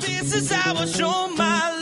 This is how I show my love.